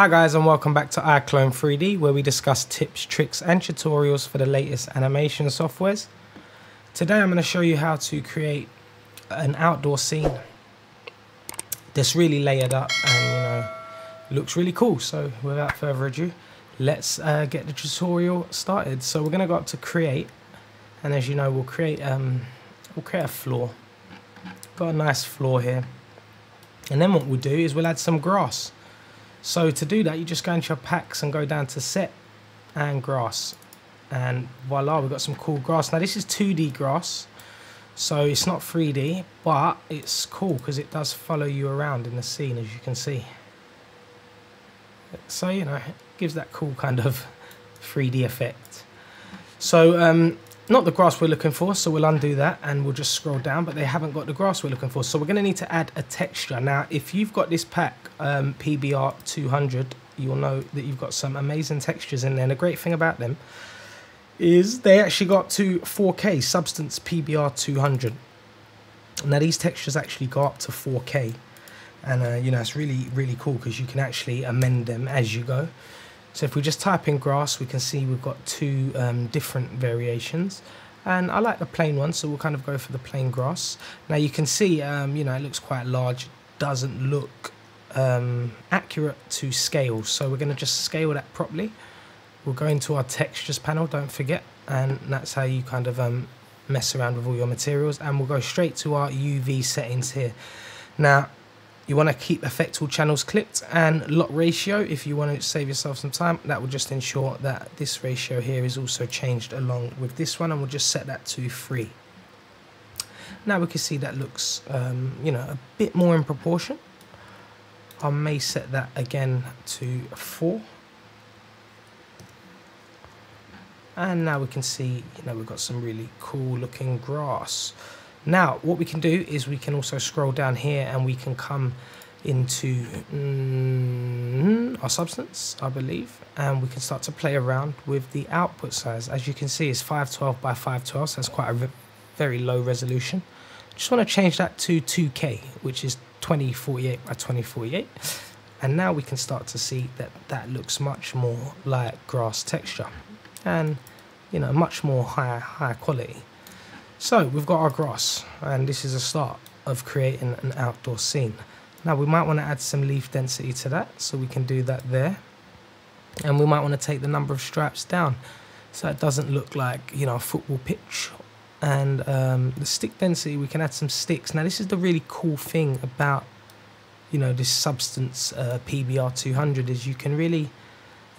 Hi guys and welcome back to iClone 3D where we discuss tips, tricks and tutorials for the latest animation softwares. Today I'm going to show you how to create an outdoor scene that's really layered up and you know looks really cool. So without further ado let's uh, get the tutorial started. So we're going to go up to create and as you know we'll create um, we'll create a floor. Got a nice floor here and then what we'll do is we'll add some grass. So to do that, you just go into your packs and go down to set and grass. And voila, we've got some cool grass. Now this is 2D grass, so it's not 3D, but it's cool because it does follow you around in the scene, as you can see. So, you know, it gives that cool kind of 3D effect. So um, not the grass we're looking for, so we'll undo that and we'll just scroll down, but they haven't got the grass we're looking for. So we're going to need to add a texture. Now, if you've got this pack, um, PBR 200, you'll know that you've got some amazing textures in there. And the great thing about them is they actually got to 4K, Substance PBR 200. Now, these textures actually go up to 4K. And, uh, you know, it's really, really cool because you can actually amend them as you go. So if we just type in grass, we can see we've got two um, different variations. And I like the plain one, so we'll kind of go for the plain grass. Now you can see, um, you know, it looks quite large. doesn't look um, accurate to scale. So we're going to just scale that properly. We'll go into our textures panel, don't forget. And that's how you kind of um, mess around with all your materials. And we'll go straight to our UV settings here. Now, you want to keep effect all channels clipped and lock ratio if you want to save yourself some time. That will just ensure that this ratio here is also changed along with this one and we'll just set that to 3. Now we can see that looks, um, you know, a bit more in proportion. I may set that again to 4. And now we can see, you know, we've got some really cool looking grass. Now, what we can do is we can also scroll down here and we can come into mm, our substance, I believe, and we can start to play around with the output size. As you can see, it's 512 by 512, so that's quite a very low resolution. Just want to change that to 2K, which is 2048 by 2048. And now we can start to see that that looks much more like grass texture and, you know, much more higher, higher quality. So we've got our grass and this is a start of creating an outdoor scene. Now we might want to add some leaf density to that so we can do that there. And we might want to take the number of stripes down so it doesn't look like, you know, a football pitch. And um, the stick density, we can add some sticks. Now this is the really cool thing about, you know, this Substance uh, PBR 200 is you can really,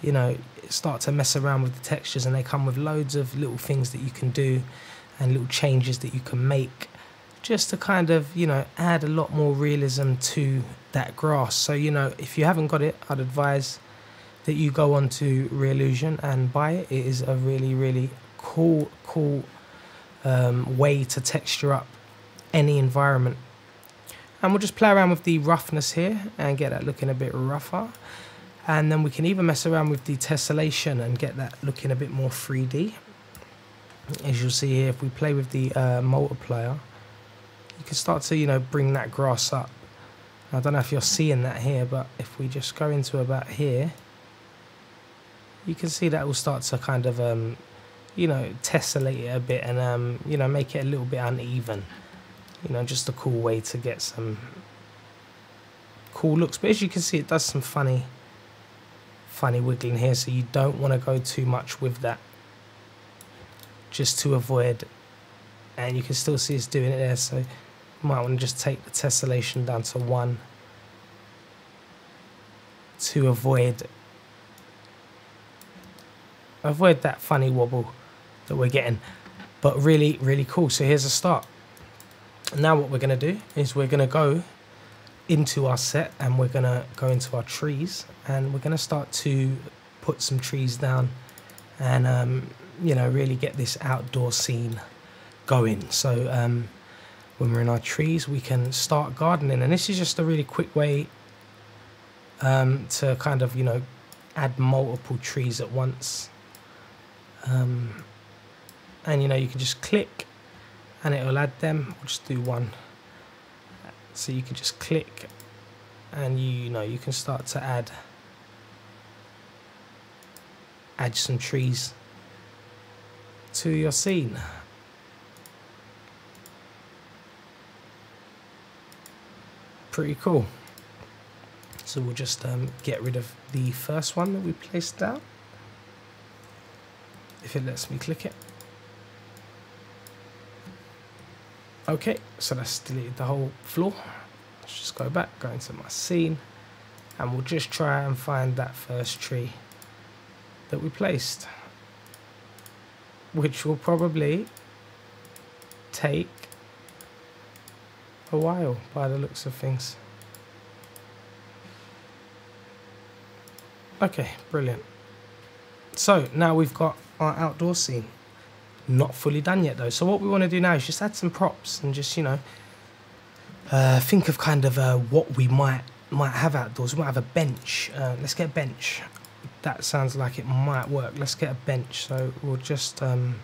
you know, start to mess around with the textures and they come with loads of little things that you can do and little changes that you can make just to kind of you know add a lot more realism to that grass. So you know if you haven't got it i'd advise that you go on to Reallusion and buy it. It is a really really cool cool um, way to texture up any environment. And we'll just play around with the roughness here and get that looking a bit rougher. And then we can even mess around with the tessellation and get that looking a bit more 3d as you'll see here, if we play with the uh, multiplier, you can start to, you know, bring that grass up. I don't know if you're seeing that here, but if we just go into about here, you can see that will start to kind of, um, you know, tessellate it a bit and, um, you know, make it a little bit uneven. You know, just a cool way to get some cool looks. But as you can see, it does some funny, funny wiggling here, so you don't want to go too much with that just to avoid and you can still see it's doing it there so you might want to just take the tessellation down to one to avoid avoid that funny wobble that we're getting but really really cool. So here's a start. Now what we're going to do is we're going to go into our set and we're going to go into our trees and we're going to start to put some trees down and um, you know, really get this outdoor scene going. So um, when we're in our trees, we can start gardening. And this is just a really quick way um, to kind of, you know, add multiple trees at once. Um, and, you know, you can just click and it will add them. We'll just do one. So you can just click and you, you know, you can start to add add some trees to your scene. Pretty cool. So we'll just um, get rid of the first one that we placed down. If it lets me click it. Okay, so that's deleted the whole floor. Let's just go back, go into my scene, and we'll just try and find that first tree that we placed. Which will probably take a while by the looks of things. Okay, brilliant. So now we've got our outdoor scene. Not fully done yet though. So what we want to do now is just add some props and just, you know, uh, think of kind of uh, what we might might have outdoors. We might have a bench. Uh, let's get a bench. That sounds like it might work. Let's get a bench. So we'll just um,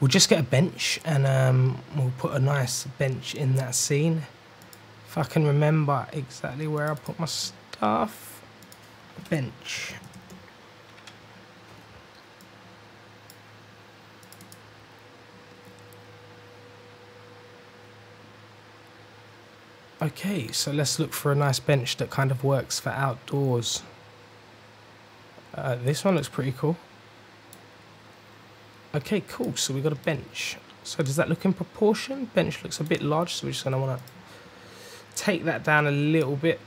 we'll just get a bench and um, we'll put a nice bench in that scene. If I can remember exactly where I put my stuff, bench. Okay, so let's look for a nice bench that kind of works for outdoors. Uh, this one looks pretty cool. Okay, cool. So we got a bench. So does that look in proportion? Bench looks a bit large, so we're just going to want to take that down a little bit.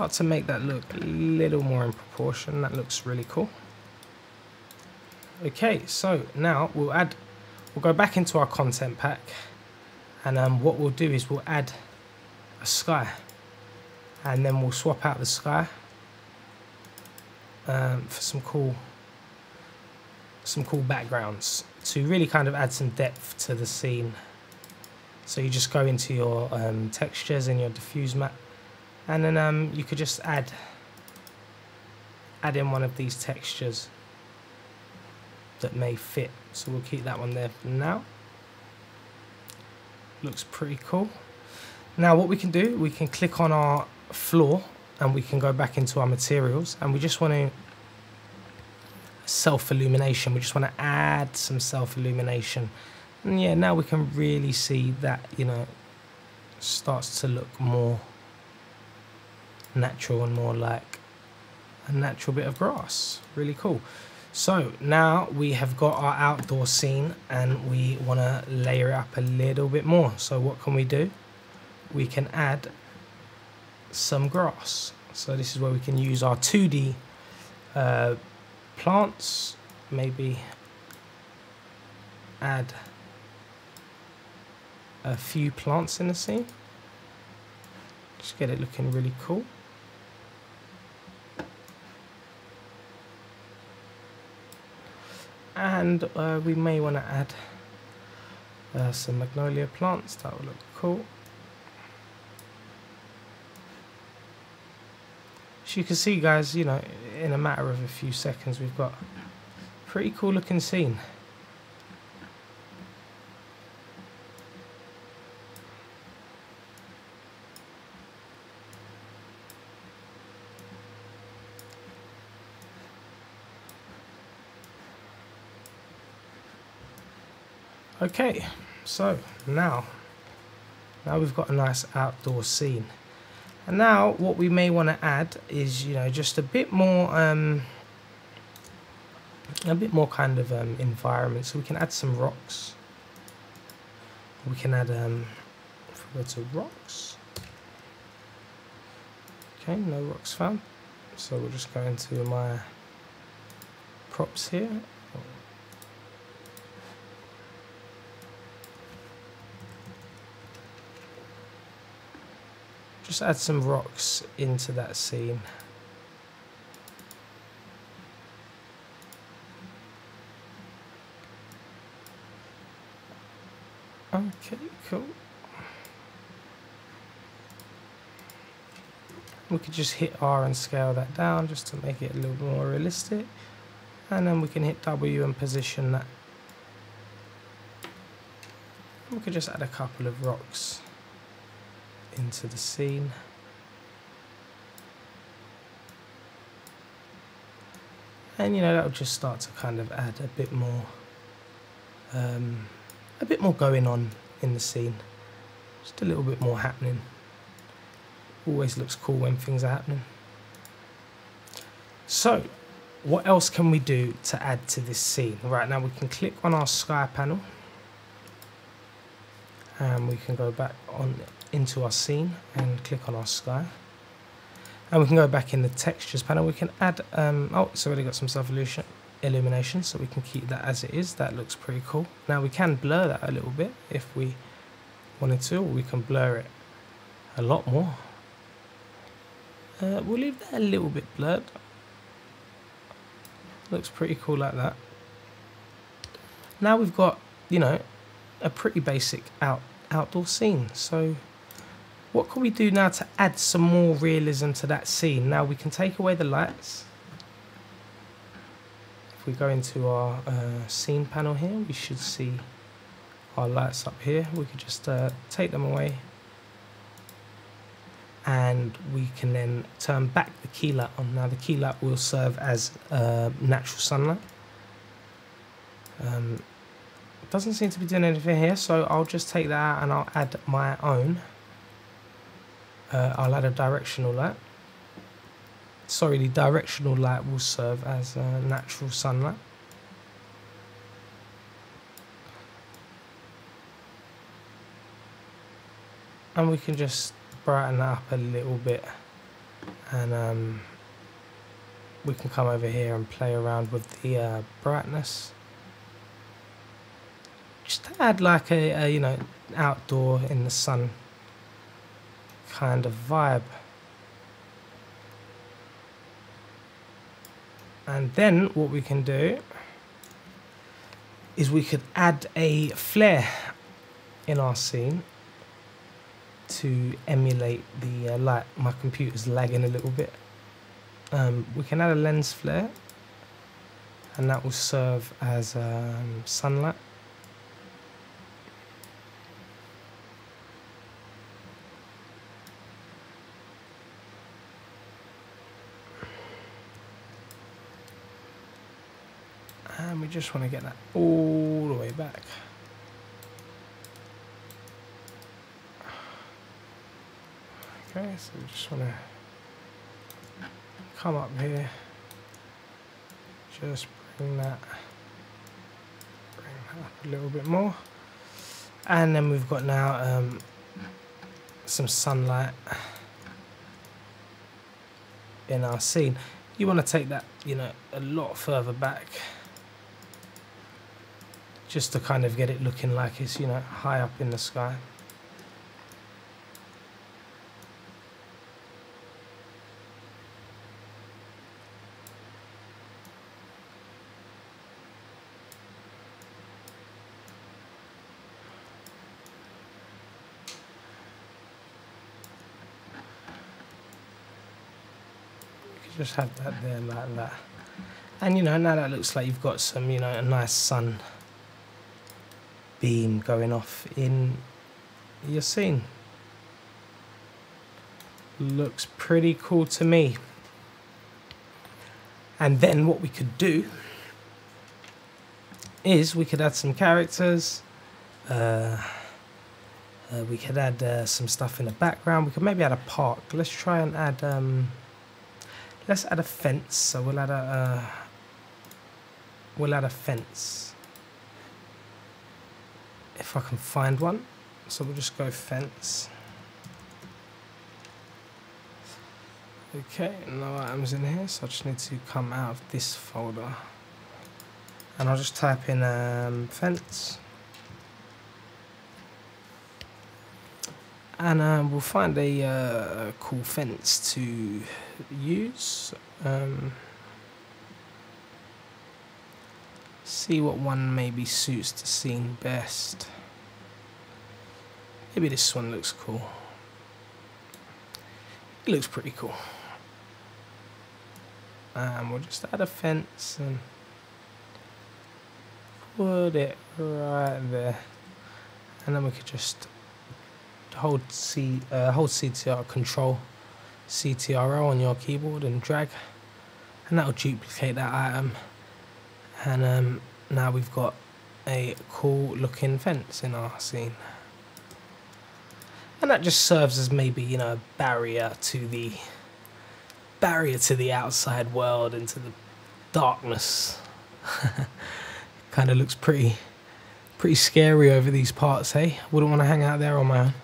Start to make that look a little more in proportion. That looks really cool. Okay, so now we'll add, we'll go back into our content pack and um, what we'll do is we'll add a sky and then we'll swap out the sky um, for some cool some cool backgrounds to really kind of add some depth to the scene so you just go into your um, textures and your diffuse map and then um, you could just add add in one of these textures that may fit. So we'll keep that one there for now. Looks pretty cool. Now what we can do we can click on our floor and we can go back into our materials. And we just want to self illumination we just want to add some self illumination and yeah now we can really see that you know starts to look more natural and more like a natural bit of grass. Really cool. So now we have got our outdoor scene and we want to layer it up a little bit more. So what can we do? We can add some grass. So this is where we can use our 2D uh, plants, maybe add a few plants in the scene. Just get it looking really cool. And uh, we may want to add uh, some magnolia plants. That will look cool. As you can see guys you know in a matter of a few seconds we've got pretty cool looking scene Okay, so now, now we've got a nice outdoor scene. And now what we may want to add is, you know, just a bit more, um, a bit more kind of um, environment. So we can add some rocks. We can add, um, if we go to rocks. Okay, no rocks found. So we'll just go into my props here Just add some rocks into that scene. Okay, cool. We could just hit R and scale that down just to make it a little more realistic. And then we can hit W and position that we could just add a couple of rocks into the scene. And you know that'll just start to kind of add a bit more, um, a bit more going on in the scene. Just a little bit more happening. Always looks cool when things are happening. So, what else can we do to add to this scene? Right now we can click on our sky panel and we can go back on into our scene and click on our sky. And we can go back in the textures panel. We can add um, oh it's already got some self illumination so we can keep that as it is. That looks pretty cool. Now we can blur that a little bit if we wanted to or we can blur it a lot more. Uh, we'll leave that a little bit blurred. Looks pretty cool like that. Now we've got you know a pretty basic out outdoor scene. So what can we do now to add some more realism to that scene? Now we can take away the lights. If we go into our uh, scene panel here, we should see our lights up here. We could just uh, take them away and we can then turn back the key light on. Now the key light will serve as uh, natural sunlight. Um, doesn't seem to be doing anything here, so I'll just take that out and I'll add my own. Uh, I'll add a directional light. Sorry, the directional light will serve as a natural sunlight. And we can just brighten that up a little bit and um, we can come over here and play around with the uh, brightness just add like a, a, you know outdoor in the sun kind of vibe. And then what we can do is we could add a flare in our scene to emulate the uh, light. My computer's lagging a little bit. Um, we can add a lens flare and that will serve as um, sunlight and we just want to get that all the way back. Okay, so we just want to come up here, just bring that, bring that up a little bit more, and then we've got now um, some sunlight in our scene. You want to take that, you know, a lot further back just to kind of get it looking like it's, you know, high up in the sky. just have that there like that and you know now that looks like you've got some you know a nice sun beam going off in your scene. Looks pretty cool to me. And then what we could do is we could add some characters. Uh, uh, we could add uh, some stuff in the background. We could maybe add a park. Let's try and add. Um, let's add a fence. So we'll add a. Uh, we'll add a fence if I can find one. So we'll just go fence. Okay, no items in here, so I just need to come out of this folder. And I'll just type in um, fence. And um, we'll find a uh, cool fence to use. Um, see what one maybe suits the scene best. Maybe this one looks cool. It looks pretty cool. And we'll just add a fence and put it right there. and then we could just hold C uh, hold CTR control CTRL on your keyboard and drag and that'll duplicate that item and um, now we've got a cool looking fence in our scene and that just serves as maybe you know a barrier to the barrier to the outside world into the darkness. Kind of looks pretty pretty scary over these parts hey? Wouldn't want to hang out there on my own.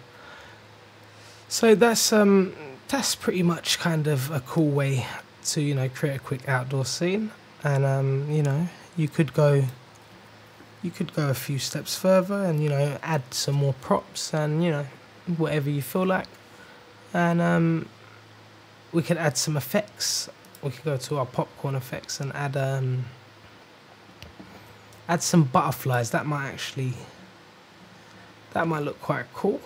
So that's um that's pretty much kind of a cool way to you know create a quick outdoor scene. And um you know you could go you could go a few steps further and you know add some more props and you know whatever you feel like. And um we could add some effects. We could go to our popcorn effects and add um add some butterflies. That might actually that might look quite cool.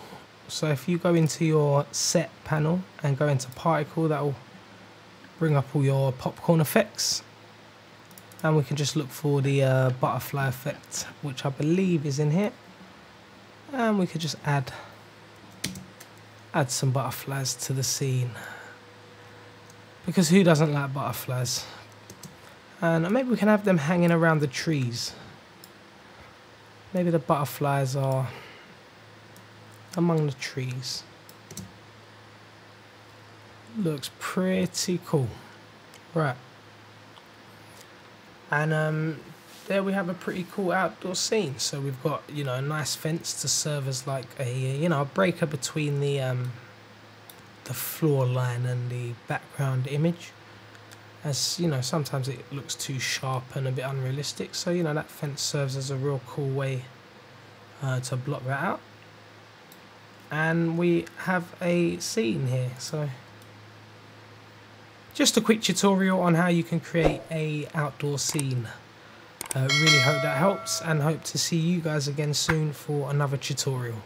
So if you go into your set panel and go into particle that will bring up all your popcorn effects. And we can just look for the uh, butterfly effect which I believe is in here. And we could just add add some butterflies to the scene. Because who doesn't like butterflies? And maybe we can have them hanging around the trees. Maybe the butterflies are among the trees. Looks pretty cool. Right. And um, there we have a pretty cool outdoor scene. So we've got you know a nice fence to serve as like a you know a breaker between the um, the floor line and the background image. As you know sometimes it looks too sharp and a bit unrealistic. So you know that fence serves as a real cool way uh, to block that out. And we have a scene here. So just a quick tutorial on how you can create a outdoor scene uh, really hope that helps and hope to see you guys again soon for another tutorial